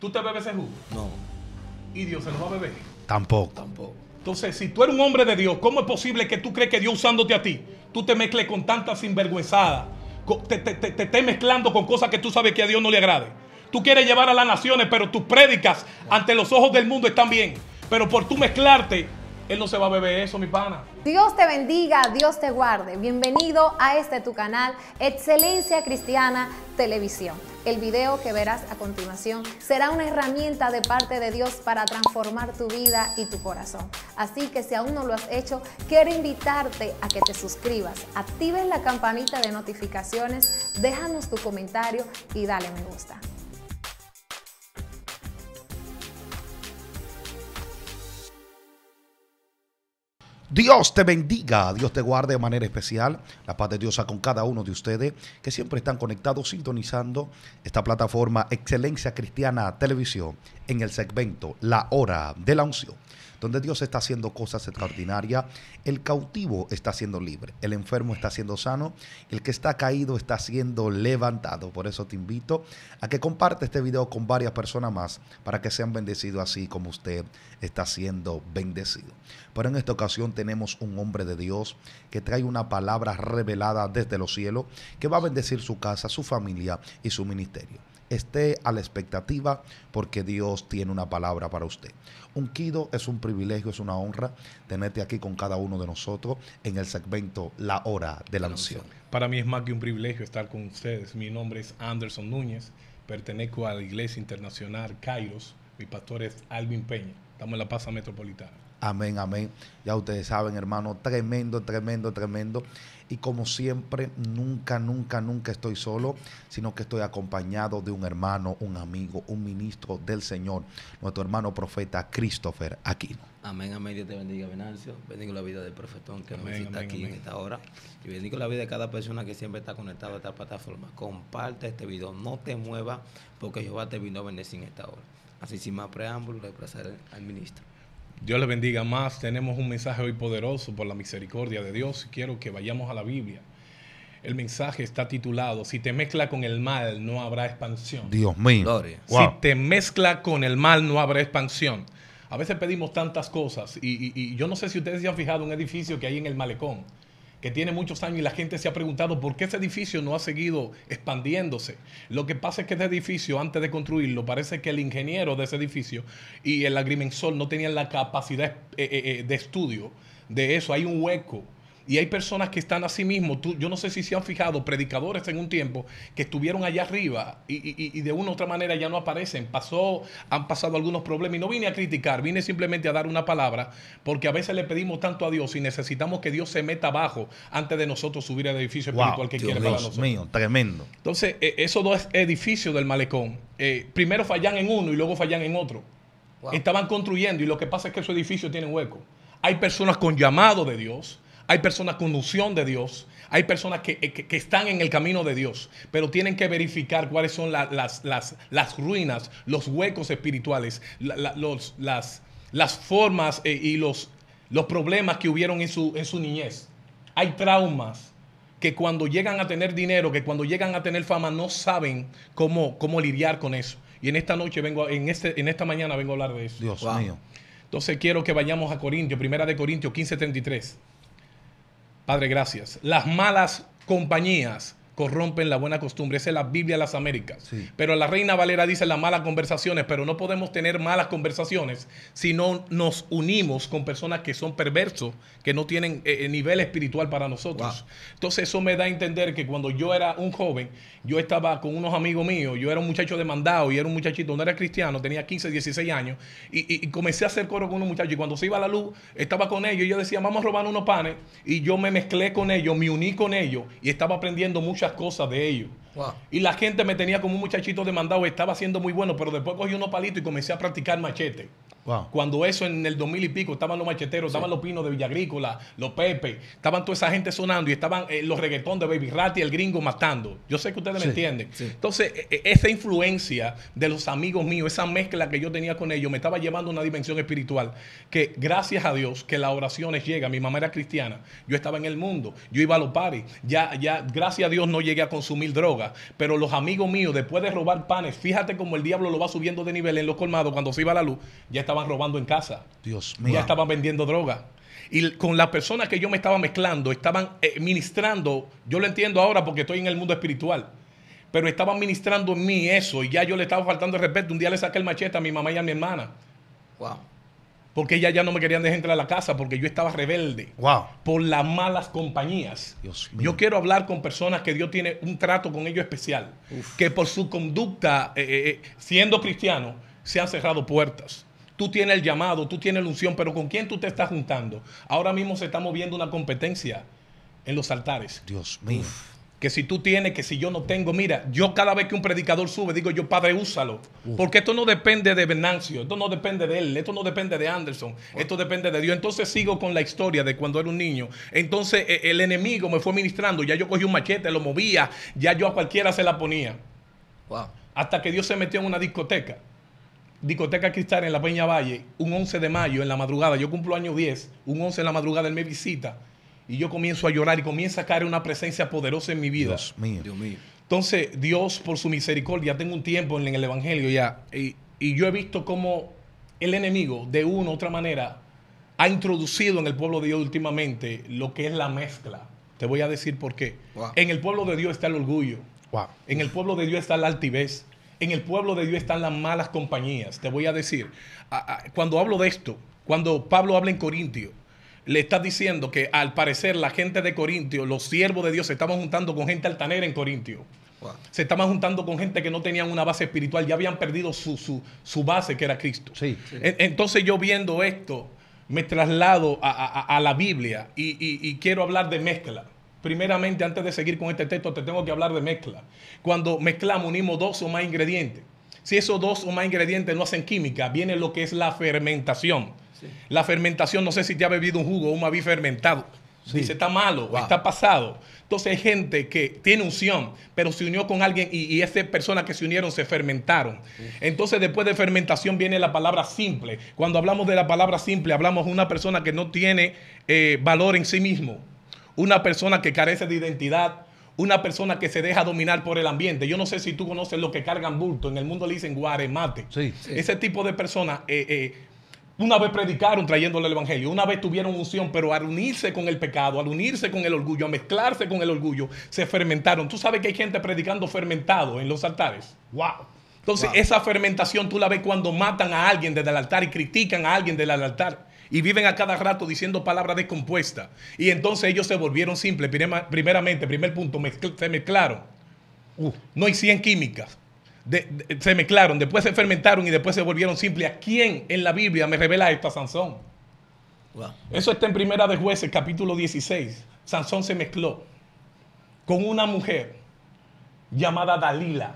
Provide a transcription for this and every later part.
¿Tú te bebes ese jugo? No, ¿Y Dios se lo va a beber? Tampoco. tampoco. Entonces, si tú eres un hombre de Dios, ¿cómo es posible que tú crees que Dios usándote a ti, tú te mezcles con tanta sinvergüenzada, co- te, te, te, te estés mezclando con cosas que tú sabes que a Dios no le agrade? Tú quieres llevar a las naciones, pero tus prédicas ante los ojos del mundo están bien. Pero por tú mezclarte, Él no se va a beber eso, mi pana. Dios te bendiga, Dios te guarde. Bienvenido a este tu canal, Excelencia Cristiana Televisión. El video que verás a continuación será una herramienta de parte de Dios para transformar tu vida y tu corazón. Así que si aún no lo has hecho, quiero invitarte a que te suscribas, actives la campanita de notificaciones, déjanos tu comentario y dale me gusta. Dios te bendiga, Dios te guarde de manera especial. La paz de Dios con cada uno de ustedes que siempre están conectados, sintonizando esta plataforma Excelencia Cristiana Televisión en el segmento La Hora de la Unción, donde Dios está haciendo cosas extraordinarias. El cautivo está siendo libre, el enfermo está siendo sano, el que está caído está siendo levantado. Por eso te invito a que comparte este video con varias personas más para que sean bendecidos así como usted está siendo bendecido. Pero en esta ocasión tenemos un hombre de Dios que trae una palabra revelada desde los cielos que va a bendecir su casa, su familia y su ministerio. Esté a la expectativa porque Dios tiene una palabra para usted. Unquido es un privilegio, es una honra tenerte aquí con cada uno de nosotros en el segmento La Hora de la Unción. Para mí es más que un privilegio estar con ustedes. Mi nombre es Anderson Núñez, pertenezco a la Iglesia Internacional Kairos. Mi pastor es Alvin Peña. Estamos en la Plaza Metropolitana. Amén, amén. Ya ustedes saben, hermano, tremendo, tremendo, tremendo. Y como siempre, nunca, nunca, nunca estoy solo, sino que estoy acompañado de un hermano, un amigo, un ministro del Señor, nuestro hermano profeta Christopher Aquino. Amén, amén. Dios te bendiga, Venancio. Bendigo la vida del profetón que nos Amén, visita amén, aquí amén. en esta hora. Y bendigo la vida de cada persona que siempre está conectada a esta plataforma. Comparte este video, no te muevas, porque Jehová te vino a bendecir en esta hora. Así sin más preámbulos, le pasaré al ministro. Dios le bendiga más. Tenemos un mensaje hoy poderoso por la misericordia de Dios. Quiero que vayamos a la Biblia. El mensaje está titulado, si te mezcla con el mal, no habrá expansión. Dios mío. Gloria. Wow. Si te mezcla con el mal, no habrá expansión. A veces pedimos tantas cosas y, y- y yo no sé si ustedes se han fijado en un edificio que hay en el malecón, que tiene muchos años y la gente se ha preguntado por qué ese edificio no ha seguido expandiéndose. Lo que pasa es que ese edificio, antes de construirlo, parece que el ingeniero de ese edificio y el agrimensor no tenían la capacidad eh, eh, eh, de estudio de eso. Hay un hueco. Y hay personas que están así mismo, tú, yo no sé si se han fijado, predicadores en un tiempo que estuvieron allá arriba y, y- y de una u otra manera ya no aparecen. Pasó, han pasado algunos problemas y no vine a criticar, vine simplemente a dar una palabra porque a veces le pedimos tanto a Dios y necesitamos que Dios se meta abajo antes de nosotros subir al edificio Wow, espiritual que Dios quiere para Dios nosotros. mío, tremendo. Entonces, eh, esos dos edificios del malecón, eh, primero fallan en uno y luego fallan en otro. Wow. Estaban construyendo y lo que pasa es que esos edificios tienen hueco. Hay personas con llamado de Dios, hay personas con unción de Dios, hay personas que, eh, que- que están en el camino de Dios, pero tienen que verificar cuáles son la- las, las- las ruinas, los huecos espirituales, la- la- los- las, las formas eh, y los, los problemas que hubieron en su, en su niñez. Hay traumas que cuando llegan a tener dinero, que cuando llegan a tener fama, no saben cómo, cómo lidiar con eso. Y en esta noche vengo, a- en, este, en esta mañana vengo a hablar de eso. Dios Wow. mío. Entonces quiero que vayamos a Corintios, primera de Corintios 15:33. Padre, gracias. Las malas compañías corrompen la buena costumbre. Esa es la Biblia de las Américas. Sí. Pero la Reina Valera dice las malas conversaciones, pero no podemos tener malas conversaciones si no nos unimos con personas que son perversos, que no tienen eh, eh, nivel espiritual para nosotros. Wow. Entonces eso me da a entender que cuando yo era un joven, yo estaba con unos amigos míos, yo era un muchacho demandado y era un muchachito, no era cristiano, tenía 15, 16 años, y, y- y comencé a hacer coro con unos muchachos. Y cuando se iba la luz, estaba con ellos y yo decía, vamos a robar unos panes, y yo me mezclé con ellos, me uní con ellos, y estaba aprendiendo muchas cosas de ellos. Wow. Y la gente me tenía como un muchachito demandado, estaba haciendo muy bueno, pero después cogí unos palitos y comencé a practicar machete. Wow. Cuando eso en el 2000 y pico, estaban los macheteros, estaban los pinos de Villagrícola, los Pepe, estaban toda esa gente sonando y estaban eh, los reggaetón de Baby Rat y el gringo matando. Yo sé que ustedes Sí, me entienden. sí. Entonces, e- e- esa influencia de los amigos míos, esa mezcla que yo tenía con ellos, me estaba llevando a una dimensión espiritual que, gracias a Dios, que las oraciones llegan. Mi mamá era cristiana, yo estaba en el mundo, yo iba a los paris, ya, ya, gracias a Dios no llegué a consumir droga, pero los amigos míos, después de robar panes, fíjate cómo el diablo lo va subiendo de nivel en los colmados cuando se iba la luz, ya estaban robando en casa Dios mío. ya estaban vendiendo droga. Y con las personas que yo me estaba mezclando, estaban eh, ministrando, yo lo entiendo ahora porque estoy en el mundo espiritual, pero estaban ministrando en mí eso y ya yo le estaba faltando el respeto. Un día le saqué el machete a mi mamá y a mi hermana, Wow. porque ellas ya no me querían dejar entrar a la casa porque yo estaba rebelde Wow. por las malas compañías. Dios mío. Yo quiero hablar con personas que Dios tiene un trato con ellos especial, que por su conducta, eh, eh, siendo cristiano, se han cerrado puertas. Tú tienes el llamado, tú tienes la unción, pero ¿con quién tú te estás juntando? Ahora mismo se está moviendo una competencia en los altares. Dios mío. Que si tú tienes, que si yo no tengo, mira, yo cada vez que un predicador sube, digo yo, Padre, úsalo. Porque esto no depende de Venancio, esto no depende de él, esto no depende de Anderson, esto depende de Dios. Entonces sigo con la historia de cuando era un niño. Entonces eh, el enemigo me fue ministrando, ya yo cogí un machete, lo movía, ya yo a cualquiera se la ponía. Wow. Hasta que Dios se metió en una discoteca. Discoteca Cristal en la Peña Valle, un 11 de mayo en la madrugada. Yo cumplo año 10, un 11 en la madrugada él me visita y yo comienzo a llorar y comienza a caer una presencia poderosa en mi vida. Dios mío. Dios mío. Entonces, Dios, por su misericordia, tengo un tiempo en el Evangelio ya, y, y yo he visto cómo el enemigo, de una u otra manera, ha introducido en el pueblo de Dios últimamente lo que es la mezcla. Te voy a decir por qué. Wow. En el pueblo de Dios está el orgullo. Wow. En el pueblo de Dios está la altivez. En el pueblo de Dios están las malas compañías. Te voy a decir, cuando hablo de esto, cuando Pablo habla en Corintio, le está diciendo que al parecer la gente de Corintio, los siervos de Dios, se estaban juntando con gente altanera en Corintio. Wow. Se estaban juntando con gente que no tenían una base espiritual, ya habían perdido su, su- su base, que era Cristo. Sí. En- Entonces yo viendo esto, me traslado a, a- a la Biblia y, y- y quiero hablar de mezcla. Primeramente, antes de seguir con este texto, te tengo que hablar de mezcla. Cuando mezclamos, unimos dos o más ingredientes. Si esos dos o más ingredientes no hacen química, viene lo que es la fermentación. La fermentación, no sé si te ha bebido un jugo o un maví fermentado. Sí. Dice, está malo, Wow. está pasado. Entonces hay gente que tiene unción, pero se unió con alguien y, y esas personas que se unieron se fermentaron. Entonces después de fermentación viene la palabra simple. Cuando hablamos de la palabra simple, hablamos de una persona que no tiene eh, valor en sí mismo. Una persona que carece de identidad. Una persona que se deja dominar por el ambiente. Yo no sé si tú conoces lo que cargan bulto. En el mundo le dicen guaremate. Sí. Ese tipo de personas, eh, eh, una vez predicaron trayéndole el evangelio, una vez tuvieron unción, pero al unirse con el pecado, al unirse con el orgullo, a mezclarse con el orgullo, se fermentaron. Tú sabes que hay gente predicando fermentado en los altares. Wow. Entonces, Wow. esa fermentación tú la ves cuando matan a alguien desde el altar y critican a alguien desde el altar. Y viven a cada rato diciendo palabras descompuestas. Y entonces ellos se volvieron simples. Primeramente, primer punto, mezcl- se mezclaron. Uh, No hay 100 químicas. De- de- se mezclaron, después se fermentaron y después se volvieron simples. ¿A quién en la Biblia me revela esto a Sansón? Wow. Eso está en Primera de Jueces, capítulo 16. Sansón se mezcló con una mujer llamada Dalila.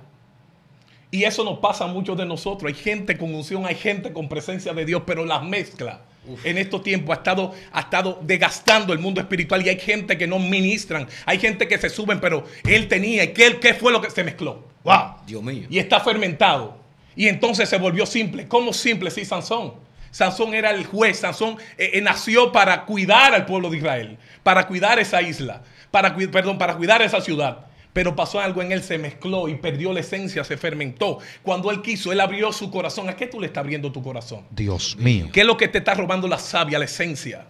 Y eso nos pasa a muchos de nosotros. Hay gente con unción, hay gente con presencia de Dios, pero las mezcla. En estos tiempos ha estado, ha estado desgastando el mundo espiritual y hay gente que no ministran. Hay gente que se suben, pero él tenía. ¿Y qué, qué fue lo que se mezcló? wow. Dios mío. y está fermentado. Y entonces se volvió simple. ¿Cómo simple? Sí, Sansón. Sansón era el juez. Sansón eh, eh, nació para cuidar al pueblo de Israel, para cuidar esa isla, para, perdón, para cuidar esa ciudad. Pero pasó algo en él, se mezcló y perdió la esencia, se fermentó. Cuando él quiso, él abrió su corazón. ¿A qué tú le estás abriendo tu corazón? Dios mío. ¿Qué es lo que te está robando la savia, la esencia?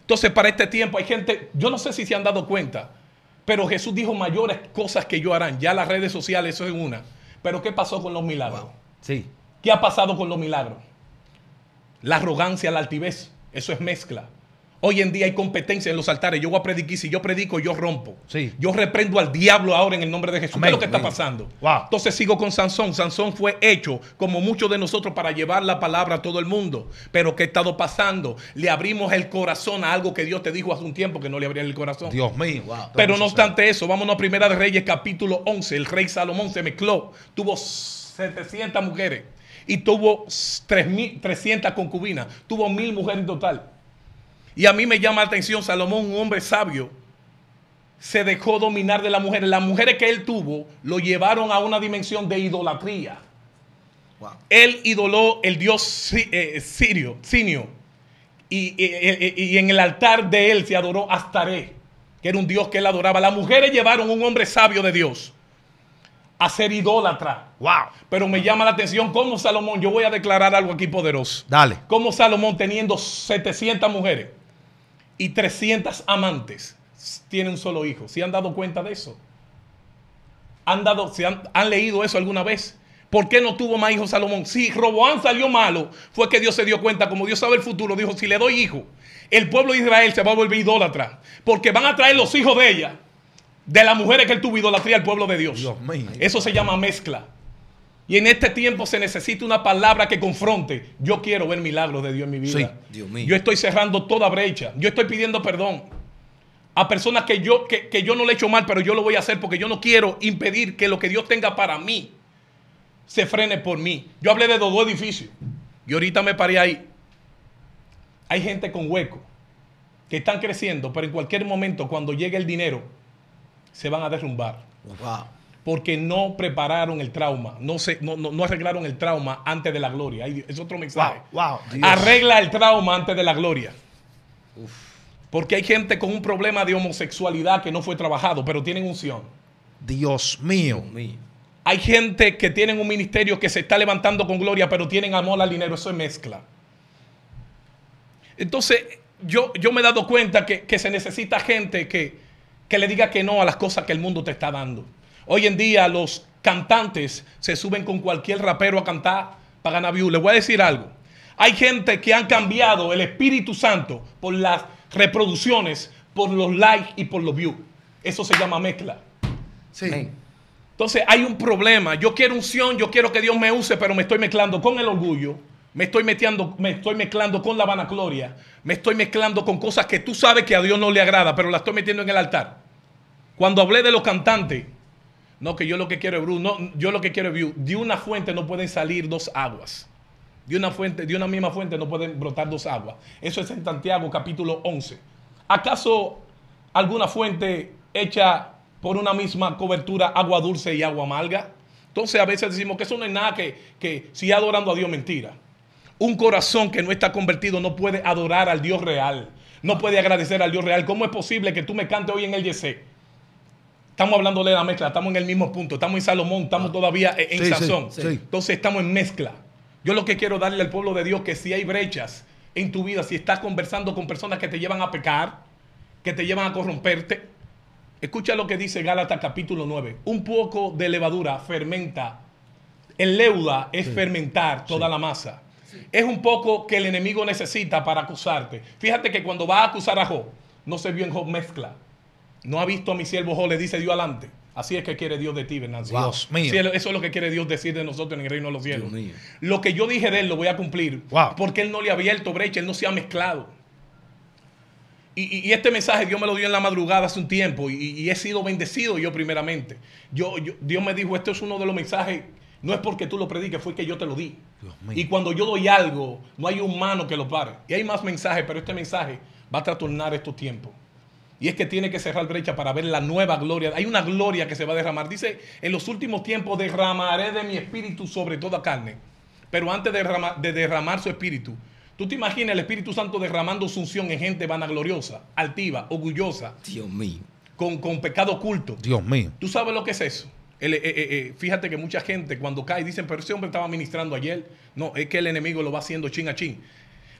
Entonces, para este tiempo hay gente, yo no sé si se han dado cuenta, pero Jesús dijo mayores cosas que yo harán. Ya las redes sociales, eso es una. Pero ¿qué pasó con los milagros? Wow. Sí. ¿Qué ha pasado con los milagros? La arrogancia, la altivez, eso es mezcla. Hoy en día hay competencia en los altares. Yo voy a predicar, si yo predico, yo rompo. Sí. Yo reprendo al diablo ahora en el nombre de Jesús. Amén, ¿Qué es lo que está pasando? Wow. Entonces sigo con Sansón. Sansón fue hecho, como muchos de nosotros, para llevar la palabra a todo el mundo. Pero ¿qué ha estado pasando? Le abrimos el corazón a algo que Dios te dijo hace un tiempo que no le abrían el corazón. Dios mío. Wow. Pero no obstante eso, vámonos a Primera de Reyes, capítulo 11. El rey Salomón se mezcló, tuvo 700 mujeres y tuvo 3.000 300 concubinas. Tuvo mil mujeres en total. Y a mí me llama la atención, Salomón, un hombre sabio, se dejó dominar de las mujeres. Las mujeres que él tuvo lo llevaron a una dimensión de idolatría. Wow. Él idoló el dios eh, sirio, Sinio. Y, y- y- y en el altar de él se adoró Astaré, que era un dios que él adoraba. Las mujeres llevaron a un hombre sabio de Dios a ser idólatra. Wow. Pero me llama la atención cómo Salomón, yo voy a declarar algo aquí poderoso. Dale. Cómo Salomón teniendo 700 mujeres y 300 amantes, tiene un solo hijo. ¿Se han dado cuenta de eso? ¿Han, dado, se han, han leído eso alguna vez? ¿Por qué no tuvo más hijos Salomón? Si Roboán salió malo, fue que Dios se dio cuenta, como Dios sabe el futuro, dijo, si le doy hijo, el pueblo de Israel se va a volver idólatra, porque van a traer los hijos de ella, de las mujeres que él tuvo idolatría al pueblo de Dios. Eso se llama mezcla. Y en este tiempo se necesita una palabra que confronte. Yo quiero ver milagros de Dios en mi vida. Sí. Dios mío. Yo estoy cerrando toda brecha. Yo estoy pidiendo perdón a personas que yo, que, que yo no le he hecho mal, pero yo lo voy a hacer porque yo no quiero impedir que lo que Dios tenga para mí se frene por mí. Yo hablé de los dos edificios y ahorita me paré ahí. Hay gente con hueco que están creciendo, pero en cualquier momento, cuando llegue el dinero, se van a derrumbar Wow. Porque no prepararon el trauma, no, se, no, no- no arreglaron el trauma antes de la gloria. Ay, Es otro mensaje. Wow. Arregla el trauma antes de la gloria. Porque hay gente con un problema de homosexualidad que no fue trabajado, pero tienen unción. Dios mío. Dios mío. Hay gente que tienen un ministerio que se está levantando con gloria, pero tienen amor al dinero. Eso es mezcla. Entonces, yo, yo me he dado cuenta que, que se necesita gente que, que le diga que no a las cosas que el mundo te está dando. Hoy en día los cantantes se suben con cualquier rapero a cantar para ganar views. Les voy a decir algo. Hay gente que han cambiado el Espíritu Santo por las reproducciones, por los likes y por los views. Eso se llama mezcla. Sí. Entonces hay un problema. Yo quiero unción, yo quiero que Dios me use, pero me estoy mezclando con el orgullo, me estoy metiendo, me estoy mezclando con la vanagloria, me estoy mezclando con cosas que tú sabes que a Dios no le agrada, pero la estoy metiendo en el altar. Cuando hablé de los cantantes, no, que yo lo que quiero es no, yo lo que quiero es view. De una fuente no pueden salir dos aguas. De una fuente, de una misma fuente no pueden brotar dos aguas. Eso es en Santiago capítulo 11. ¿Acaso alguna fuente hecha por una misma cobertura agua dulce y agua amarga? Entonces a veces decimos que eso no es nada que, que si adorando a Dios mentira. Un corazón que no está convertido no puede adorar al Dios real. No puede agradecer al Dios real. ¿Cómo es posible que tú me cantes hoy en el YC? Estamos hablando de la mezcla, estamos en el mismo punto, estamos en Salomón, estamos todavía en, Sí, sí, Sazón. sí. Entonces estamos en mezcla. Yo lo que quiero darle al pueblo de Dios que si hay brechas en tu vida, si estás conversando con personas que te llevan a pecar, que te llevan a corromperte, escucha lo que dice Gálatas capítulo 9. Un poco de levadura fermenta. El leuda es fermentar toda la masa. Es un poco que el enemigo necesita para acusarte. Fíjate que cuando va a acusar a Job, no se vio en Job mezcla. No ha visto a mi siervo Job, le dice Dios adelante. Así es que quiere Dios de ti, Venancio. Dios mío. Sí, eso es lo que quiere Dios decir de nosotros en el reino de los cielos. Dios mío. Lo que yo dije de él lo voy a cumplir. Wow. Porque él no le ha abierto brecha, él no se ha mezclado. Y, y- y este mensaje Dios me lo dio en la madrugada hace un tiempo y, y he sido bendecido yo primeramente. Yo, yo- Dios me dijo, esto es uno de los mensajes, no es porque tú lo prediques, fue que yo te lo di. Y cuando yo doy algo, no hay un mano que lo pare. Y hay más mensajes, pero este mensaje va a trastornar estos tiempos. Y es que tiene que cerrar brecha para ver la nueva gloria. Hay una gloria que se va a derramar. Dice, en los últimos tiempos derramaré de mi espíritu sobre toda carne. Pero antes de derramar, de derramar su espíritu, tú te imaginas el Espíritu Santo derramando su unción en gente vanagloriosa, altiva, orgullosa, Dios mío. con, con pecado oculto. Dios mío. ¿Tú sabes lo que es eso? El- eh, eh, eh, fíjate que mucha gente cuando cae dicen, pero ese hombre estaba ministrando ayer. No, es que el enemigo lo va haciendo chin a chin.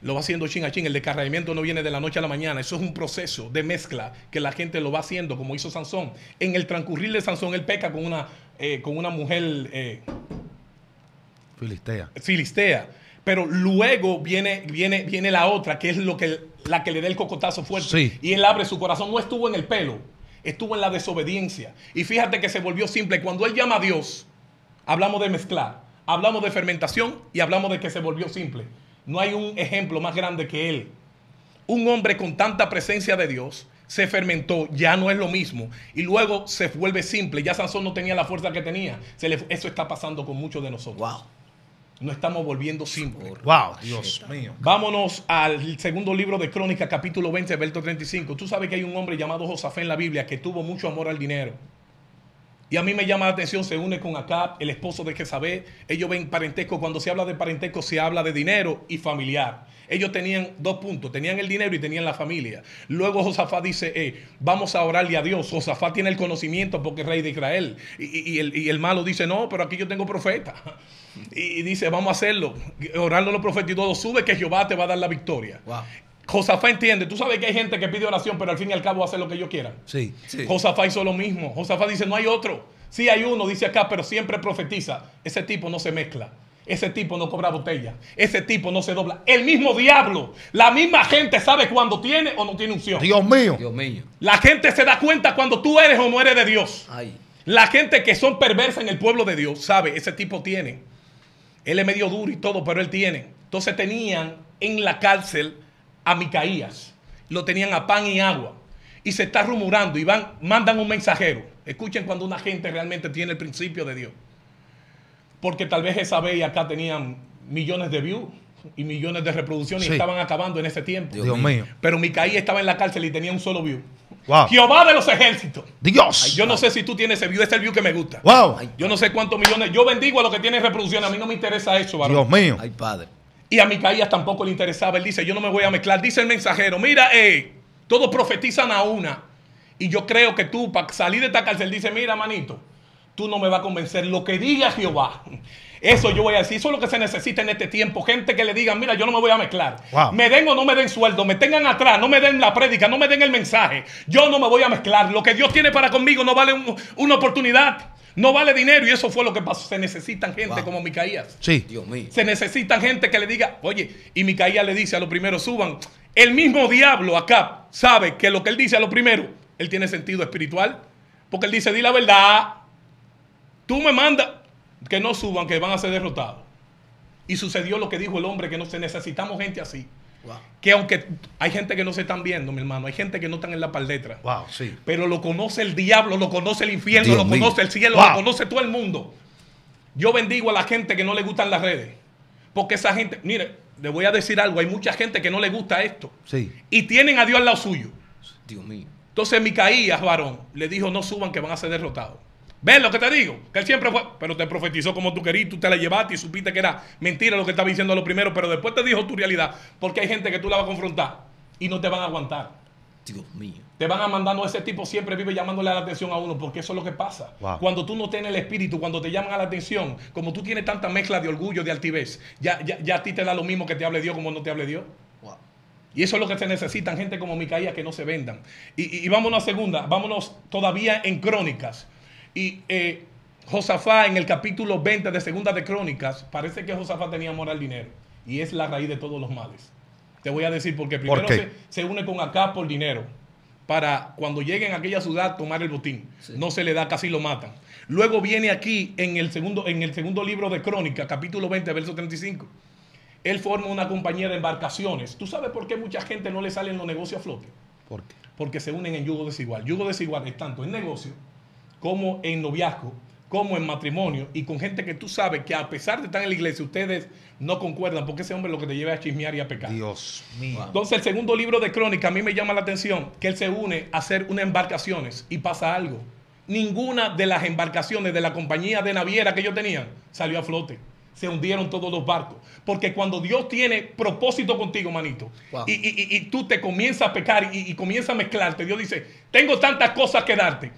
Lo va haciendo chin a chin. El descarrilamiento no viene de la noche a la mañana. Eso es un proceso de mezcla que la gente lo va haciendo, como hizo Sansón. En el transcurrir de Sansón, él peca con una, eh, con una mujer eh, Filistea. filistea. Pero luego viene, viene, viene la otra, que es lo que, la que le da el cocotazo fuerte. Sí. Y él abre su corazón. No estuvo en el pelo, estuvo en la desobediencia. Y fíjate que se volvió simple. Cuando él llama a Dios, hablamos de mezclar, hablamos de fermentación y hablamos de que se volvió simple. No hay un ejemplo más grande que él. Un hombre con tanta presencia de Dios se fermentó, ya no es lo mismo. Y luego se vuelve simple. Ya Sansón no tenía la fuerza que tenía. Se le- eso está pasando con muchos de nosotros. Wow. No estamos volviendo simples. Wow, Dios mío. Vámonos al segundo libro de Crónicas, capítulo 20, verso 35. Tú sabes que hay un hombre llamado Josafé en la Biblia que tuvo mucho amor al dinero. Y a mí me llama la atención, se une con Acab, el esposo de Jezabel. Ellos ven parentesco. Cuando se habla de parentesco, se habla de dinero y familiar. Ellos tenían dos puntos: tenían el dinero y tenían la familia. Luego Josafat dice: eh, Vamos a orarle a Dios. Josafat tiene el conocimiento porque es rey de Israel. Y, el, y el malo dice: No, pero aquí yo tengo profeta. Y, y dice: Vamos a hacerlo. Orando a los profetas y todo. Sube que Jehová te va a dar la victoria. Wow. Josafat entiende. Tú sabes que hay gente que pide oración, pero al fin y al cabo hace lo que ellos quieran. Sí. Sí. Josafat hizo lo mismo. Josafat dice, no hay otro. Sí hay uno, dice acá, pero siempre profetiza. Ese tipo no se mezcla. Ese tipo no cobra botella. Ese tipo no se dobla. El mismo diablo. La misma gente sabe cuando tiene o no tiene unción. Dios mío. Dios mío. La gente se da cuenta cuando tú eres o no eres de Dios. Ay. La gente que son perversa en el pueblo de Dios sabe, ese tipo tiene. Él es medio duro y todo, pero él tiene. Entonces tenían en la cárcel a Micaías. Lo tenían a pan y agua. Y se está rumorando y van, mandan un mensajero. Escuchen cuando una gente realmente tiene el principio de Dios. Porque tal vez esa y acá tenían millones de views y millones de reproducciones Sí. y estaban acabando en ese tiempo. Dios mío. Pero Micaías estaba en la cárcel y tenía un solo view. Wow. Jehová de los ejércitos. Dios. Yo no sé si tú tienes ese view, ese es el view que me gusta. Wow. Ay. Yo no sé cuántos millones. Yo bendigo a los que tienen reproducción. A mí no me interesa eso, varón. Dios mío. Ay, padre. Y a Micaías tampoco le interesaba. Él dice, yo no me voy a mezclar. Dice el mensajero, mira, eh, todos profetizan a una. Y yo creo que tú, para salir de esta cárcel, dice, mira, manito, tú no me vas a convencer. Lo que diga Jehová, eso yo voy a decir. Eso es lo que se necesita en este tiempo. Gente que le digan, mira, yo no me voy a mezclar. Wow. Me den o no me den sueldo, me tengan atrás, no me den la prédica, no me den el mensaje. Yo no me voy a mezclar. Lo que Dios tiene para conmigo no vale un- una oportunidad. No vale dinero. Y eso fue lo que pasó. Se necesitan gente Wow. como Micaías. Sí. Dios mío. Se necesitan gente que le diga, oye, y Micaías le dice a lo primero, suban. El mismo diablo acá sabe que lo que él dice a lo primero, él tiene sentido espiritual. Porque él dice, di la verdad. Tú me mandas que no suban, que van a ser derrotados. Y sucedió lo que dijo el hombre, que no se necesitamos gente así. Wow. Que aunque hay gente que no se están viendo, mi hermano, hay gente que no están en la paldetra. Wow, sí. Pero lo conoce el diablo, lo conoce el infierno, Dios lo mío. conoce el cielo, Wow. lo conoce todo el mundo. Yo bendigo a la gente que no le gustan las redes. Porque esa gente, mire, le voy a decir algo, hay mucha gente que no le gusta esto. Sí. Y tienen a Dios al lado suyo. Dios mío. Entonces Micaías, varón, le dijo, no suban que van a ser derrotados. ¿Ves lo que te digo? Que él siempre fue, pero te profetizó como tú querías, tú te la llevaste y supiste que era mentira lo que estaba diciendo a lo primero, pero después te dijo tu realidad, porque hay gente que tú la vas a confrontar y no te van a aguantar. Dios mío. Te van a mandar, no, ese tipo siempre vive llamándole la atención a uno, porque eso es lo que pasa. Wow. Cuando tú no tienes el espíritu, cuando te llaman a la atención, como tú tienes tanta mezcla de orgullo, de altivez, ya, ya, ya a ti te da lo mismo que te hable Dios como no te hable Dios. Wow. Y eso es lo que se necesitan, gente como Micaías que no se vendan. Y, y, y vámonos a segunda, vámonos todavía en Crónicas. Y eh, Josafá en el capítulo 20 de Segunda de Crónicas, parece que Josafá tenía amor al dinero. Y es la raíz de todos los males. Te voy a decir porque primero qué? se, se une con acá por dinero. Para cuando lleguen a aquella ciudad tomar el botín. Sí. No se le da, casi lo matan. Luego viene aquí en el segundo, en el segundo libro de Crónicas, capítulo 20, verso 35. Él forma una compañía de embarcaciones. ¿Tú sabes por qué mucha gente no le salen los negocios a flote? ¿Por qué? Porque se unen en yugo desigual. Yugo desigual es tanto en negocio como en noviazgo, como en matrimonio y con gente que tú sabes que a pesar de estar en la iglesia, ustedes no concuerdan porque ese hombre lo que te lleva a chismear y a pecar. Dios mío. Entonces, el segundo libro de Crónica a mí me llama la atención que él se une a hacer unas embarcaciones y pasa algo. Ninguna de las embarcaciones de la compañía de naviera que ellos tenían salió a flote. Se hundieron todos los barcos. Porque cuando Dios tiene propósito contigo, manito, Wow. y, y- y- y tú te comienzas a pecar y, y comienzas a mezclarte, Dios dice, tengo tantas cosas que darte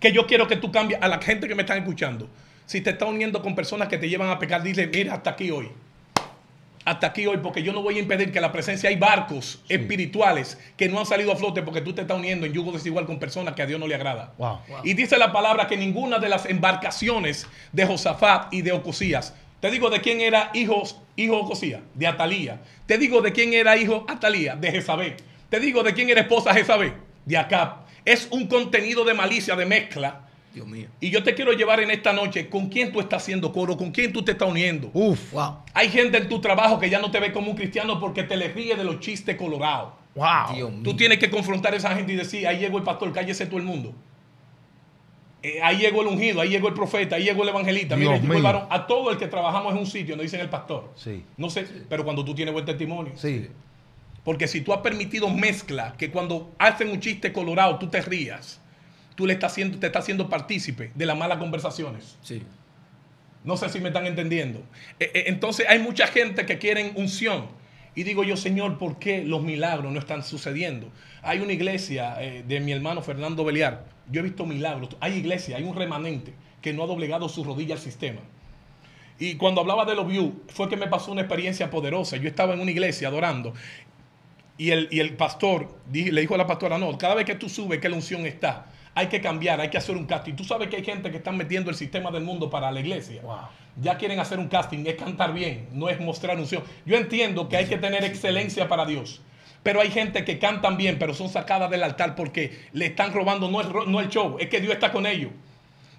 que yo quiero que tú cambies a la gente que me están escuchando. Si te estás uniendo con personas que te llevan a pecar, dile, mira, hasta aquí hoy. Hasta aquí hoy, porque yo no voy a impedir que la presencia hay barcos espirituales que no han salido a flote porque tú te estás uniendo en yugo desigual con personas que a Dios no le agrada. Wow. Wow. Y dice la palabra que ninguna de las embarcaciones de Josafat y de Ocosías, te digo de quién era hijo, hijo Ocosías, de Atalía. Te digo de quién era hijo Atalía, de Jezabel. Te digo de quién era esposa Jezabel, de Acab. Es un contenido de malicia, de mezcla. Dios mío. Y yo te quiero llevar en esta noche con quién tú estás haciendo coro, con quién tú te estás uniendo. Uf. Wow. Hay gente en tu trabajo que ya no te ve como un cristiano porque te le ríe de los chistes colorados. Wow. Dios mío. Tú tienes que confrontar a esa gente y decir, ahí llegó el pastor, cállese todo el mundo. Eh, ahí llegó el ungido, ahí llegó el profeta, ahí llegó el evangelista. Dios Mira, llegó el mío. varón. A todo el que trabajamos en un sitio nos dicen el pastor. Sí. No sé, pero cuando tú tienes buen testimonio. Sí. Porque si tú has permitido mezcla, que cuando hacen un chiste colorado tú te rías, tú le estás haciendo, te estás haciendo partícipe de las malas conversaciones. Sí. No sé si me están entendiendo. Eh, eh, Entonces hay mucha gente que quieren unción. Y digo yo, Señor, ¿por qué los milagros no están sucediendo? Hay una iglesia eh, de mi hermano Fernando Beliar. Yo he visto milagros. Hay iglesia, hay un remanente que no ha doblegado su rodilla al sistema. Y cuando hablaba de los views, fue que me pasó una experiencia poderosa. Yo estaba en una iglesia adorando. Y el, y el pastor le dijo a la pastora, no, cada vez que tú subes que la unción está, hay que cambiar, hay que hacer un casting. Tú sabes que hay gente que están metiendo el sistema del mundo para la iglesia. Ya quieren hacer un casting, es cantar bien, no es mostrar unción. Yo entiendo que hay que tener excelencia para Dios. Pero hay gente que cantan bien, pero son sacadas del altar porque le están robando no el, no el show, es que Dios está con ellos.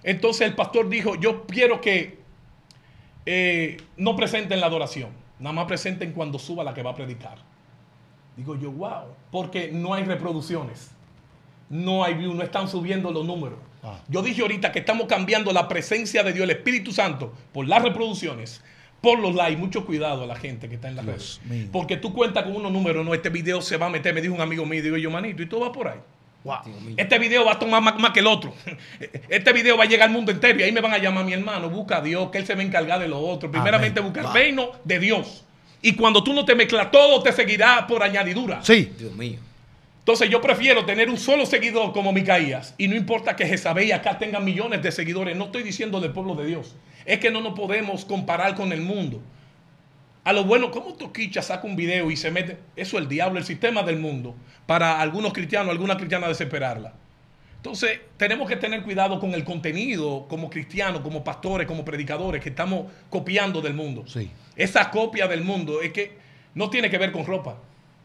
Entonces el pastor dijo, yo quiero que eh, no presenten la adoración, nada más presenten cuando suba la que va a predicar. Digo yo, wow, porque no hay reproducciones, no hay views, no están subiendo los números. Ah. Yo dije ahorita que estamos cambiando la presencia de Dios, el Espíritu Santo, por las reproducciones, por los likes. Mucho cuidado a la gente que está en las Dios redes. mío. Porque tú cuentas con unos números, no, este video se va a meter, me dijo un amigo mío, digo yo, manito, y todo va por ahí. Wow. Este video va a tomar más, más que el otro. Este video va a llegar al mundo entero y ahí me van a llamar mi hermano. Busca a Dios, que Él se va a encargar de lo otro. Primeramente, Wow. el reino de Dios. Y cuando tú no te mezclas, todo te seguirá por añadidura. Sí. Dios mío. Entonces yo prefiero tener un solo seguidor como Micaías. Y no importa que Jezabel y acá tengan millones de seguidores. No estoy diciendo del pueblo de Dios. Es que no nos podemos comparar con el mundo. A lo bueno, ¿cómo Toquicha saca un video y se mete? Eso es el diablo, el sistema del mundo. Para algunos cristianos, alguna cristiana desesperarla. Entonces, tenemos que tener cuidado con el contenido como cristianos, como pastores, como predicadores, que estamos copiando del mundo. Sí. Esa copia del mundo es que no tiene que ver con ropa.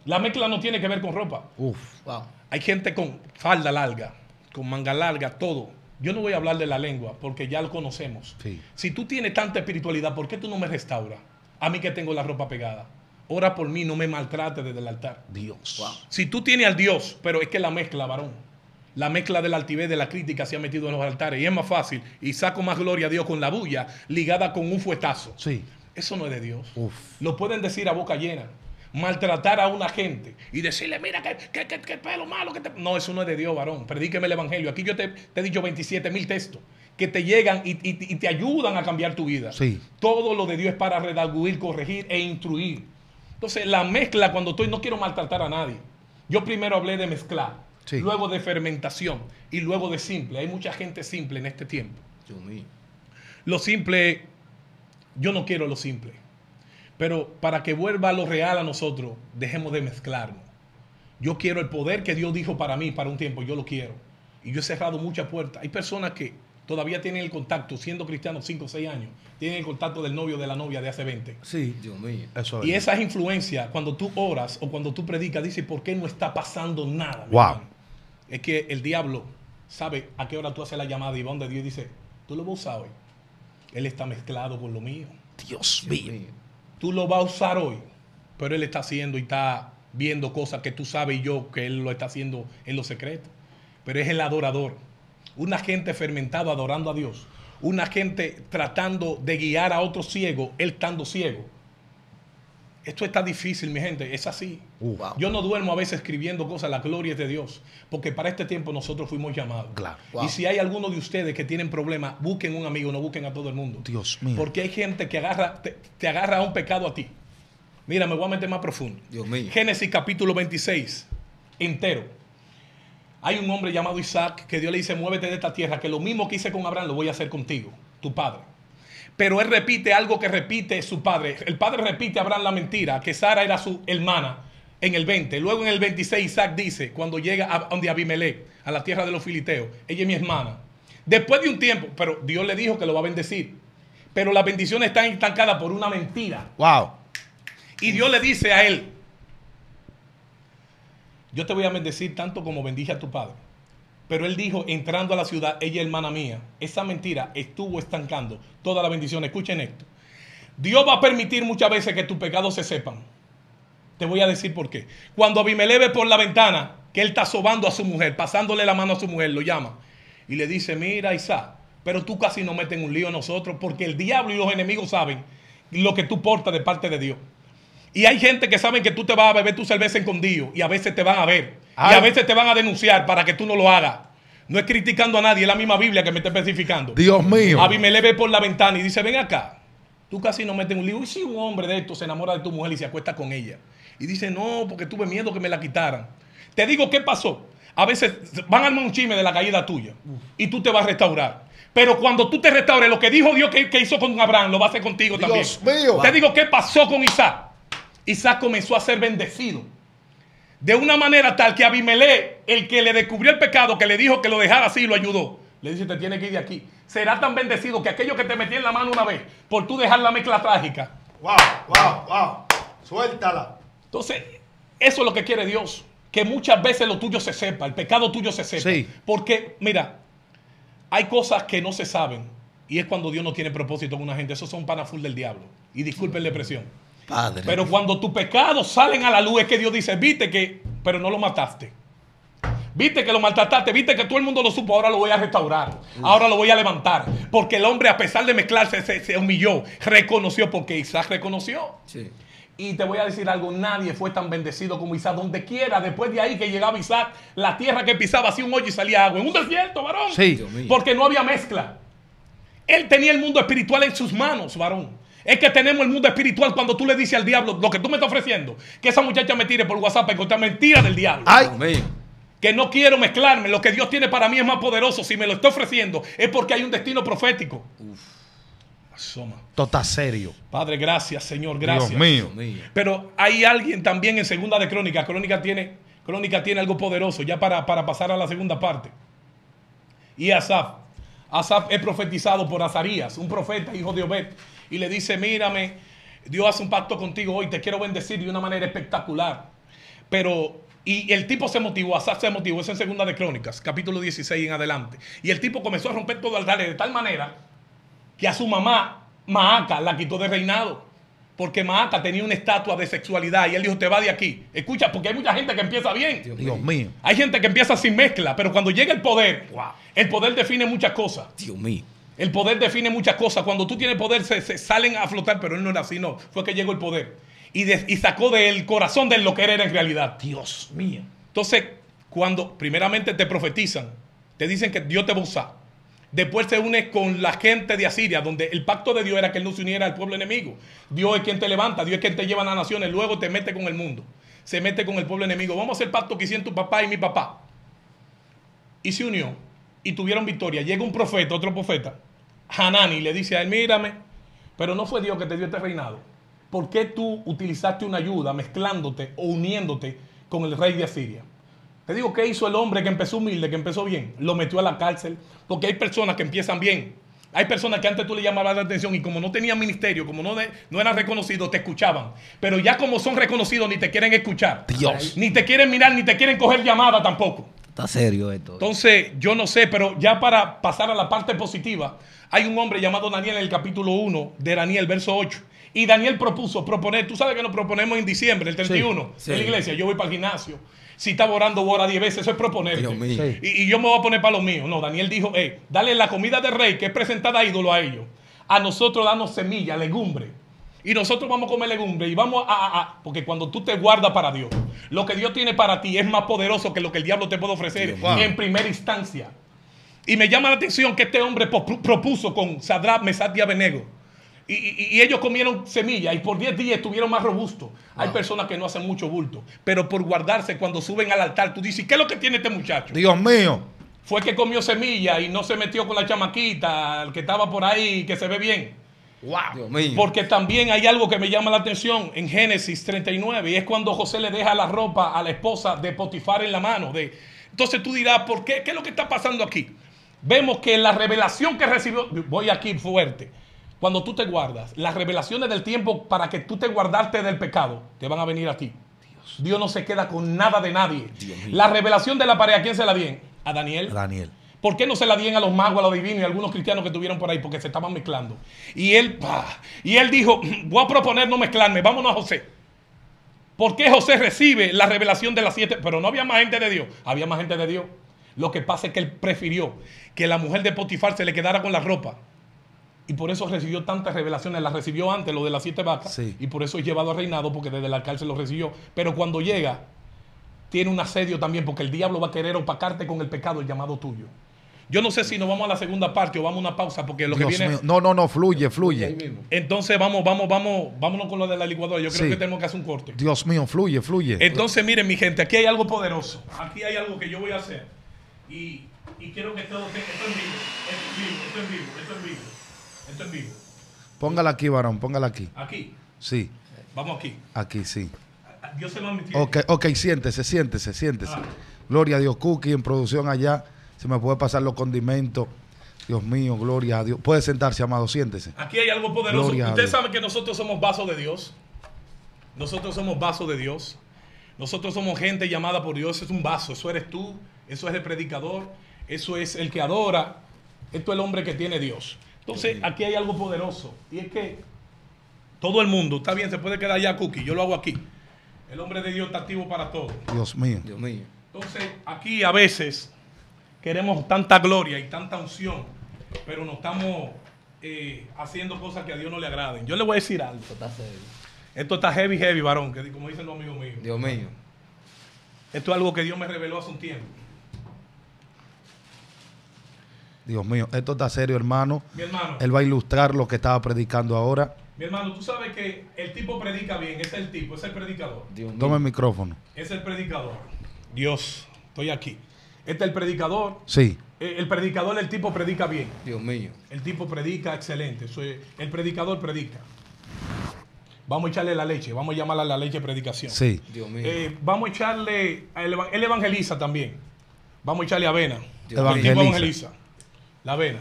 La mezcla no tiene que ver con ropa. Uf. Wow. Hay gente con falda larga, con manga larga, todo. Yo no voy a hablar de la lengua porque ya lo conocemos. Sí. Si tú tienes tanta espiritualidad, ¿por qué tú no me restauras? A mí que tengo la ropa pegada. Ora por mí, no me maltrate desde el altar. Dios. Wow. Si tú tienes al Dios, pero es que la mezcla, varón. La mezcla de la altivez, de la crítica se ha metido en los altares y es más fácil. Y saco más gloria a Dios con la bulla ligada con un fuetazo. Sí. Eso no es de Dios. Uf. Lo pueden decir a boca llena. Maltratar a una gente y decirle, mira, que, que, que- que pelo malo. Que te... No, eso no es de Dios, varón. Predíqueme el evangelio. Aquí yo te, te he dicho 27 mil textos que te llegan y, y- y te ayudan a cambiar tu vida. Sí. Todo lo de Dios es para redarguir, corregir e instruir. Entonces, la mezcla, cuando estoy, no quiero maltratar a nadie. Yo primero hablé de mezclar, Sí. luego de fermentación y luego de simple. Hay mucha gente simple en este tiempo. Dios mío. Lo simple, yo no quiero lo simple. Pero para que vuelva lo real a nosotros, dejemos de mezclarnos. Yo quiero el poder que Dios dijo para mí para un tiempo, yo lo quiero. Y yo he cerrado muchas puertas. Hay personas que todavía tienen el contacto, siendo cristianos 5 o 6 años, tienen el contacto del novio o de la novia de hace 20. Sí. Dios mío. Eso es. Y esas influencias, cuando tú oras o cuando tú predicas, dice, ¿por qué no está pasando nada? Wow. hermano?" Es que el diablo sabe a qué hora tú haces la llamada y va donde Dios dice, tú lo vas a usar hoy. Él está mezclado con lo mío. Dios Dios mío. mío. Tú lo vas a usar hoy, pero Él está haciendo y está viendo cosas que tú sabes y yo que Él lo está haciendo en lo secreto. Pero es el adorador. Una gente fermentada adorando a Dios. Una gente tratando de guiar a otro ciego, Él estando ciego. Esto está difícil, mi gente. Es así. Wow. Yo no duermo a veces escribiendo cosas, la gloria es de Dios, porque para este tiempo nosotros fuimos llamados. Claro. Wow. Y si hay alguno de ustedes que tienen problemas, busquen un amigo, no busquen a todo el mundo. Dios mío. Porque hay gente que agarra, te, te agarra a un pecado a ti. Mira, me voy a meter más profundo. Dios mío. Génesis capítulo 26, entero. Hay un hombre llamado Isaac que Dios le dice, muévete de esta tierra, que lo mismo que hice con Abraham lo voy a hacer contigo, tu padre. Pero él repite algo que repite su padre. El padre repite a Abraham la mentira, que Sara era su hermana en el 20. Luego en el 26 Isaac dice, cuando llega a donde Abimelech, a la tierra de los filisteos, ella es mi hermana. Después de un tiempo, pero Dios le dijo que lo va a bendecir. Pero las bendiciones están estancadas por una mentira. Wow. Y Dios le dice a él, yo te voy a bendecir tanto como bendije a tu padre. Pero él dijo, entrando a la ciudad, ella hermana mía. Esa mentira estuvo estancando toda la bendición. Escuchen esto. Dios va a permitir muchas veces que tus pecados se sepan. Te voy a decir por qué. Cuando Abimelech por la ventana que él está sobando a su mujer, pasándole la mano a su mujer, lo llama y le dice, mira Isaac, pero tú casi no metes un lío a nosotros porque el diablo y los enemigos saben lo que tú portas de parte de Dios. Y hay gente que saben que tú te vas a beber tu cerveza escondido y a veces te van a ver. Y a veces te van a denunciar para que tú no lo hagas. No es criticando a nadie, es la misma Biblia que me está especificando. Dios mío. Abimelech ve por la ventana y dice, ven acá, tú casi no metes un lío. Y si un hombre de esto se enamora de tu mujer y se acuesta con ella. Y dice, no, porque tuve miedo que me la quitaran. Te digo, ¿qué pasó? A veces van a armar un chisme de la caída tuya y tú te vas a restaurar. Pero cuando tú te restaures, lo que dijo Dios que, que hizo con Abraham, lo va a hacer contigo Dios también. mío. Te digo, ¿qué pasó con Isaac? Isaac comenzó a ser bendecido. De una manera tal que Abimelech, el que le descubrió el pecado, que le dijo que lo dejara así, lo ayudó. Le dice, te tienes que ir de aquí. Será tan bendecido que aquello que te metí en la mano una vez, por tú dejar la mezcla trágica. Wow, wow, wow. Suéltala. Entonces, eso es lo que quiere Dios. Que muchas veces lo tuyo se sepa, el pecado tuyo se sepa. Sí. Porque, mira, hay cosas que no se saben. Y es cuando Dios no tiene propósito con una gente. Esos son panaful del diablo. Y disculpen la expresión. Padre. Pero cuando tus pecados salen a la luz es que Dios dice, viste que, pero no lo mataste. Viste que lo maltrataste, viste que todo el mundo lo supo, ahora lo voy a restaurar, ahora lo voy a levantar. Porque el hombre, a pesar de mezclarse, se, se humilló, reconoció, porque Isaac reconoció. Sí. Y te voy a decir algo, nadie fue tan bendecido como Isaac, donde quiera, después de ahí que llegaba Isaac, la tierra que pisaba hacía un hoyo y salía agua, en un desierto, varón. Sí. Porque no había mezcla. Él tenía el mundo espiritual en sus manos, varón. Es que tenemos el mundo espiritual cuando tú le dices al diablo lo que tú me estás ofreciendo, que esa muchacha me tire por WhatsApp y contar mentira del diablo. Ay, Dios mío. Que no quiero mezclarme, lo que Dios tiene para mí es más poderoso. Si me lo está ofreciendo es porque hay un destino profético. Asoma. esto está serio. Padre, gracias, Señor, gracias. Dios mío. Dios mío. Pero hay alguien también en segunda de Crónica. Crónica tiene, Crónica tiene algo poderoso ya para, para pasar a la segunda parte. Y Asaf. Asaf es profetizado por Azarías, un profeta, hijo de Obed. Y le dice, mírame, Dios hace un pacto contigo hoy, te quiero bendecir de una manera espectacular. Pero, y el tipo se motivó, Asaf se motivó, eso en segunda de Crónicas, capítulo 16 en adelante. Y el tipo comenzó a romper todo el de tal manera que a su mamá, Maaca, la quitó de reinado. Porque Maaca tenía una estatua de sexualidad y él dijo, te va de aquí. Escucha, porque hay mucha gente que empieza bien. Dios mío. Hay gente que empieza sin mezcla, pero cuando llega el poder, el poder define muchas cosas. Dios mío. El poder define muchas cosas. Cuando tú tienes poder, se, salen a flotar, pero él no era así, no. Fue que llegó el poder. Y, sacó del corazón de él lo que era en realidad. Dios mío. Entonces, cuando primeramente te profetizan, te dicen que Dios te va a usar. Después se une con la gente de Asiria, donde el pacto de Dios era que él no se uniera al pueblo enemigo. Dios es quien te levanta, Dios es quien te lleva a las naciones, luego te mete con el mundo. Se mete con el pueblo enemigo. Vamos a hacer pacto que hicieron tu papá y mi papá. Y se unió y tuvieron victoria. Llega un profeta, otro profeta, Hanani, y le dice a él, mírame, pero no fue Dios que te dio este reinado. ¿Por qué tú utilizaste una ayuda mezclándote o uniéndote con el rey de Asiria? Te digo, ¿qué hizo el hombre que empezó humilde, que empezó bien? Lo metió a la cárcel, porque hay personas que empiezan bien. Hay personas que antes tú le llamabas la atención y como no tenían ministerio, como no, de- no eran reconocidos, te escuchaban. Pero ya como son reconocidos, ni te quieren escuchar. Dios. Ni te quieren mirar, ni te quieren coger llamada tampoco. Está serio esto. Entonces, yo no sé, pero ya para pasar a la parte positiva, hay un hombre llamado Daniel en el capítulo 1 de Daniel, verso 8. Y Daniel propuso proponer, tú sabes que nos proponemos en diciembre, el 31, Sí, en la sí. iglesia. Yo voy para el gimnasio. Si estaba orando, voy a orar 10 veces. Eso es proponer. Sí. Y, y yo me voy a poner para lo mío. No, Daniel dijo, eh, dale la comida de rey que es presentada a ídolo a ellos. A nosotros danos semilla, legumbre. Y nosotros vamos a comer legumbre y vamos a, a- a- Porque cuando tú te guardas para Dios, lo que Dios tiene para ti es más poderoso que lo que el diablo te puede ofrecer en primera instancia. Y me llama la atención que este hombre propuso con Sadrach, Mesach y Abednego. Y, y- y ellos comieron semilla y por 10 días estuvieron más robustos. Hay personas que no hacen mucho bulto, pero por guardarse cuando suben al altar, tú dices, ¿qué es lo que tiene este muchacho? Dios mío. Fue que comió semilla y no se metió con la chamaquita, el que estaba por ahí, que se ve bien. Dios mío. Porque también hay algo que me llama la atención en Génesis 39 y es cuando José le deja la ropa a la esposa de Potifar en la mano. De... Entonces tú dirás, ¿por qué? ¿Qué es lo que está pasando aquí? Vemos que la revelación que recibió, voy aquí fuerte, cuando tú te guardas, las revelaciones del tiempo para que tú te guardarte del pecado, te van a venir a ti. Dios no se queda con nada de nadie. La revelación de la pared, ¿a quién se la dieron? A Daniel. Daniel. ¿Por qué no se la dieron a los magos, a los divinos y a algunos cristianos que estuvieron por ahí? Porque se estaban mezclando. Y él, y él dijo, voy a proponer no mezclarme, vámonos a José. ¿Por qué José recibe la revelación de las siete? Pero no había más gente de Dios, había más gente de Dios. Lo que pasa es que él prefirió que la mujer de Potifar se le quedara con la ropa. Y por eso recibió tantas revelaciones. Las recibió antes, lo de las siete vacas. Sí. Y por eso es llevado al reinado, porque desde la cárcel lo recibió. Pero cuando llega, tiene un asedio también, porque el diablo va a querer opacarte con el pecado, el llamado tuyo. Yo no sé si nos vamos a la segunda parte o vamos a una pausa, porque lo Dios que viene. mío. No, no, no, fluye, fluye. Entonces vamos, vamos, vamos, vámonos con lo de la licuadora. Yo creo Sí. que tenemos que hacer un corte. Dios mío, fluye, fluye. Entonces, miren, mi gente, aquí hay algo poderoso. Aquí hay algo que yo voy a hacer. Y, y quiero que todo. Esto es vivo. Esto es vivo. Esto es vivo. Esto es vivo. Esto es vivo. Póngala aquí, varón, póngala aquí. Aquí. Sí, Vamos aquí. aquí, sí. Dios se lo admitió. Ok, ok, siéntese, siéntese, siéntese. Ah. Gloria a Dios, Cookie, en producción allá. Se me puede pasar los condimentos. Dios mío, gloria a Dios. Puede sentarse, amado, siéntese. Aquí hay algo poderoso. Gloria Usted Dios. sabe que nosotros somos vasos de Dios. Nosotros somos vasos de Dios. Nosotros somos gente llamada por Dios. Eso es un vaso. Eso eres tú. Eso es el predicador. Eso es el que adora. Esto es el hombre que tiene Dios. Entonces, aquí hay algo poderoso. Y es que todo el mundo, está bien, se puede quedar ya cookie. Yo lo hago aquí. El hombre de Dios está activo para todo. Dios mío. Dios mío. Entonces, aquí a veces queremos tanta gloria y tanta unción, pero no estamos eh, haciendo cosas que a Dios no le agraden. Yo le voy a decir algo. Esto está serio. Esto está heavy, heavy, varón, que como dicen los amigos míos. Dios mío. Esto es algo que Dios me reveló hace un tiempo. Dios mío. Esto está serio, hermano. Mi hermano, Él va a ilustrar lo que estaba predicando ahora. mi hermano, tú sabes que el tipo predica bien, ese es el tipo, ese es el predicador. Dios mío. Toma el micrófono. Es el predicador. Dios, estoy aquí. Este es el predicador. Sí. Eh, El predicador, el tipo predica bien. Dios mío. El tipo predica excelente. El predicador predica. Vamos a echarle la leche. Vamos a llamarla la leche predicación. Sí. Dios mío. Eh, vamos a echarle. a Él, evangeliza también. Vamos a echarle avena. Dios El tipo Evangeliza. La avena.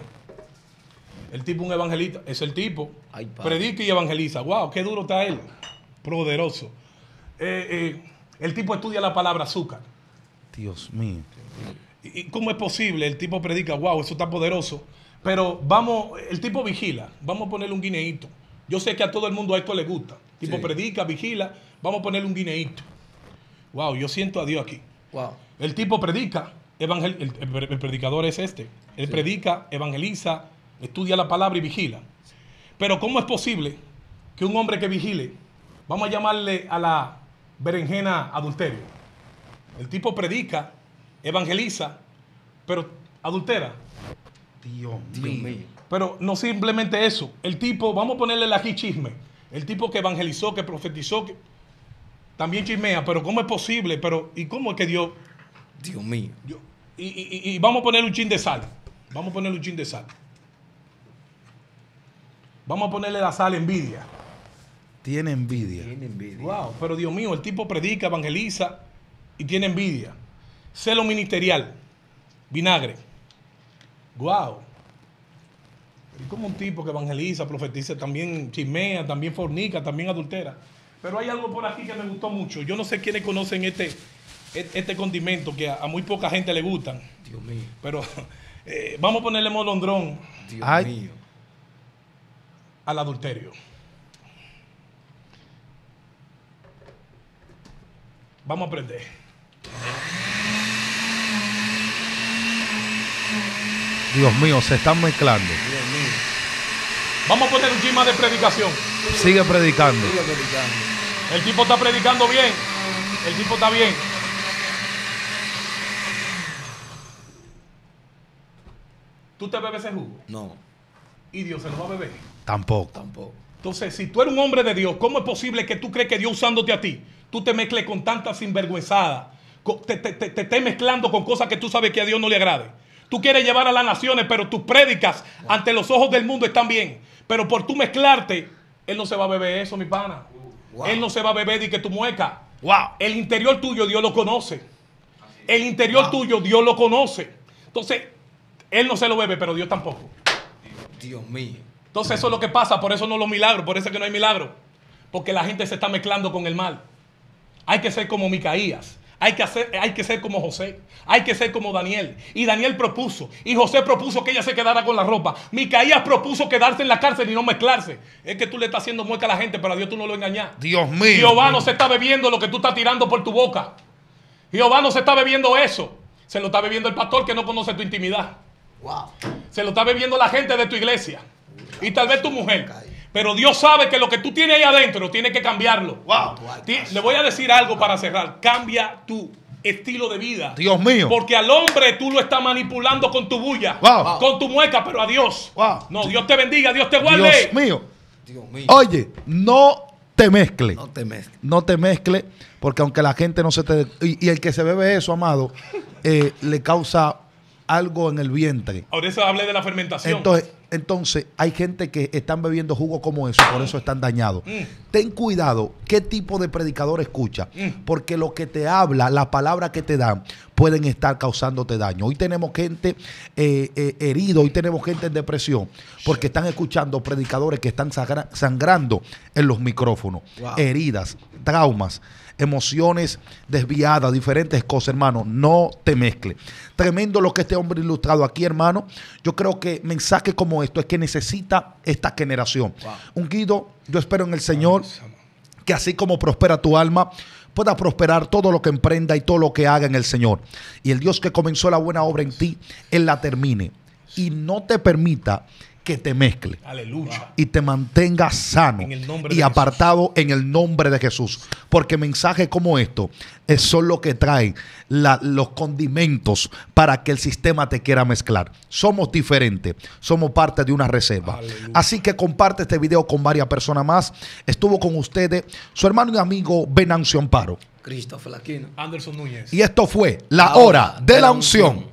El tipo un evangelista. Es el tipo. Ay, predica y evangeliza. Wow, qué duro está él. Poderoso. Eh, eh, el tipo estudia la palabra azúcar. Dios mío. ¿Y cómo es posible? El tipo predica, wow, eso está poderoso. Pero vamos, el tipo vigila. Vamos a ponerle un guineíto. Yo sé que a todo el mundo a esto le gusta. El tipo Sí. predica, vigila. Vamos a ponerle un guineíto. Wow, yo siento a Dios aquí. Wow. El tipo predica, evangel- el, el- el predicador es este. Él predica, evangeliza, estudia la palabra y vigila. Pero ¿cómo es posible que un hombre que vigile, vamos a llamarle a la berenjena adulterio? El tipo predica, evangeliza, pero adultera. Dios Dios mío. mío. Pero no simplemente eso. El tipo, vamos a ponerle aquí chisme. El tipo que evangelizó, que profetizó, que también chismea. Pero ¿cómo es posible? Pero ¿y cómo es que Dios Dios mío. y- y- y vamos a ponerle un chin de sal. Vamos a ponerle un chin de sal. Vamos a ponerle la sal envidia. Tiene envidia. Tiene envidia. Wow, pero Dios mío, el tipo predica, evangeliza y tiene envidia. Celo ministerial. Vinagre. Wow. Y como un tipo que evangeliza, profetiza, también chismea, también fornica, también adultera. Pero hay algo por aquí que me gustó mucho. Yo no sé quiénes conocen este, este condimento que a, a muy poca gente le gustan. Dios mío. Pero eh, vamos a ponerle molondrón Dios Ay. mío. al adulterio. Vamos a aprender. Dios mío, se están mezclando. Dios mío. Vamos a poner un chisma de predicación. Sigue predicando. Sigue predicando. El tipo está predicando bien. El tipo está bien. ¿Tú te bebes ese jugo? No, Y Dios se lo va a beber. Tampoco. tampoco. Entonces, si tú eres un hombre de Dios, ¿cómo es posible que tú crees que Dios usándote a ti, tú te mezcles con tanta sinvergüenzada, te, te, te, te estés mezclando con cosas que tú sabes que a Dios no le agrade? Tú quieres llevar a las naciones, pero tus prédicas ante los ojos del mundo están bien. Pero por tú mezclarte, Él no se va a beber eso, mi pana. Wow. Él no se va a beber de que tu mueca. Wow. El interior tuyo Dios lo conoce. El interior tuyo Dios lo conoce. Entonces, Él no se lo bebe, pero Dios tampoco. Dios mío. Entonces eso es lo que pasa, por eso no los milagros, por eso es que no hay milagros. Porque la gente se está mezclando con el mal. Hay que ser como Micaías. Hay que, hacer, hay que ser como José, hay que ser como Daniel. Y Daniel propuso, y José propuso que ella se quedara con la ropa. Micaías propuso quedarse en la cárcel y no mezclarse. Es que tú le estás haciendo mueca a la gente, pero a Dios tú no lo engañas. Dios mío. Jehová no se está bebiendo lo que tú estás tirando por tu boca. Jehová no se está bebiendo eso. Se lo está bebiendo el pastor que no conoce tu intimidad. Se lo está bebiendo la gente de tu iglesia. Y tal vez tu mujer. Pero Dios sabe que lo que tú tienes ahí adentro tiene que cambiarlo. Wow. Ti- Le voy a decir algo para cerrar. Cambia tu estilo de vida. Dios mío. Porque al hombre tú lo estás manipulando con tu bulla. Wow. Con tu mueca, pero a Dios. Wow. No, Dios te bendiga, Dios te guarde. Dios mío. Dios mío. Oye, no te mezcle. No te mezcles. No te mezcle, porque aunque la gente no se te... Y, y el que se bebe eso, amado, eh, le causa algo en el vientre. Por eso hablé de la fermentación. Entonces, entonces, hay gente que están bebiendo jugo como eso, por eso están dañados. Mm. Ten cuidado qué tipo de predicador escucha, Mm. porque lo que te habla, las palabras que te dan, pueden estar causándote daño. Hoy tenemos gente eh, eh, herido, hoy tenemos gente en depresión, porque están escuchando predicadores que están sangrando en los micrófonos, Wow. heridas, traumas, emociones desviadas, diferentes cosas, hermano. No te mezcle. Tremendo lo que este hombre ilustrado aquí, hermano. Yo creo que mensajes como esto es que necesita esta generación. Un guido, yo espero en el Señor que así como prospera tu alma, pueda prosperar todo lo que emprenda y todo lo que haga en el Señor. Y el Dios que comenzó la buena obra en ti, Él la termine. Y no te permita que te mezcle Aleluya. y te mantenga sano y apartado en el nombre de Jesús. Porque mensajes como esto son lo que traen la- los condimentos para que el sistema te quiera mezclar. Somos diferentes, somos parte de una reserva. Aleluya. Así que comparte este video con varias personas más. Estuvo con ustedes su hermano y amigo Venancio Amparo. Christopher Aquino. Anderson Núñez. Y esto fue la hora de la unción.